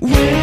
When